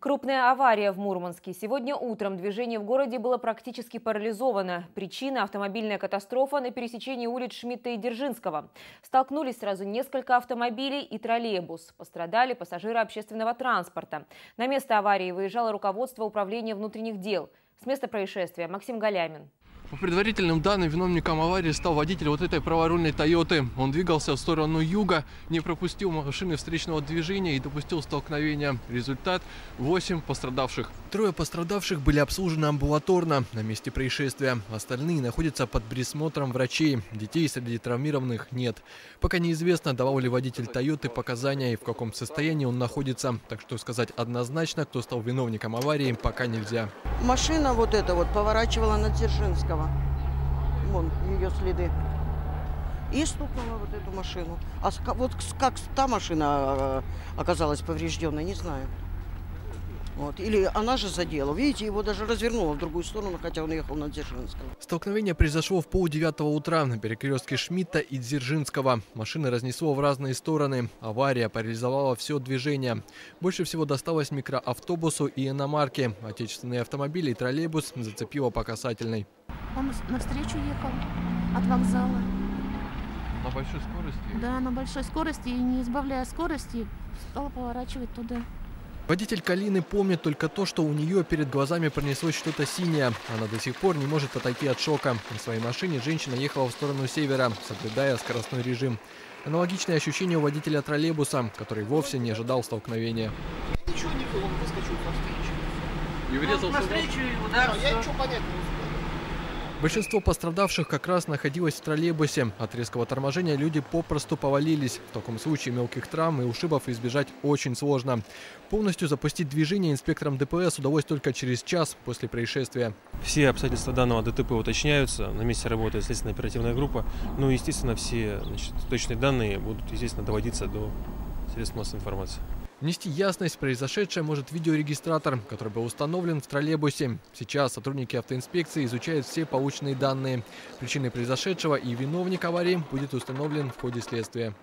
Крупная авария в Мурманске. Сегодня утром движение в городе было практически парализовано. Причина – автомобильная катастрофа на пересечении улиц Шмидта и Дзержинского. Столкнулись сразу несколько автомобилей и троллейбус. Пострадали пассажиры общественного транспорта. На место аварии выезжало руководство управления внутренних дел. С места происшествия Максим Галямин. По предварительным данным, виновником аварии стал водитель вот этой праворульной Тойоты. Он двигался в сторону юга, не пропустил машины встречного движения и допустил столкновение. Результат – 8 пострадавших. Трое пострадавших были обслужены амбулаторно на месте происшествия. Остальные находятся под присмотром врачей. Детей среди травмированных нет. Пока неизвестно, давал ли водитель Тойоты показания и в каком состоянии он находится. Так что сказать однозначно, кто стал виновником аварии, пока нельзя. Машина вот эта вот поворачивала на Дзержинского. Вон ее следы. И стукнула вот эту машину. А вот как та машина э, оказалась поврежденной, не знаю. Вот. Или она же задела. Видите, его даже развернула в другую сторону, хотя он ехал на Дзержинского. Столкновение произошло в полдевятого утра на перекрестке Шмидта и Дзержинского. Машины разнесло в разные стороны. Авария парализовала все движение. Больше всего досталось микроавтобусу и иномарке. Отечественные автомобили и троллейбус зацепило по касательной. Он навстречу ехал от вокзала. На большой скорости? Да, на большой скорости и не избавляя скорости, стал поворачивать туда. Водитель Калины помнит только то, что у нее перед глазами пронеслось что-то синее. Она до сих пор не может отойти от шока. На своей машине женщина ехала в сторону севера, соблюдая скоростной режим. Аналогичное ощущение у водителя троллейбуса, который вовсе не ожидал столкновения. Ничего не было, он выскочил навстречу. И врезался Навстречу ему, да, я ничего понять не успел. Большинство пострадавших как раз находилось в троллейбусе. От резкого торможения люди попросту повалились. В таком случае мелких травм и ушибов избежать очень сложно. Полностью запустить движение инспекторам ДПС удалось только через час после происшествия. Все обстоятельства данного ДТП уточняются, на месте работает следственная оперативная группа. Ну естественно, все значит, точные данные будут, естественно, доводиться до средств массовой информации. Внести ясность в произошедшее может видеорегистратор, который был установлен в троллейбусе. Сейчас сотрудники автоинспекции изучают все полученные данные. Причины произошедшего и виновник аварии будет установлен в ходе следствия.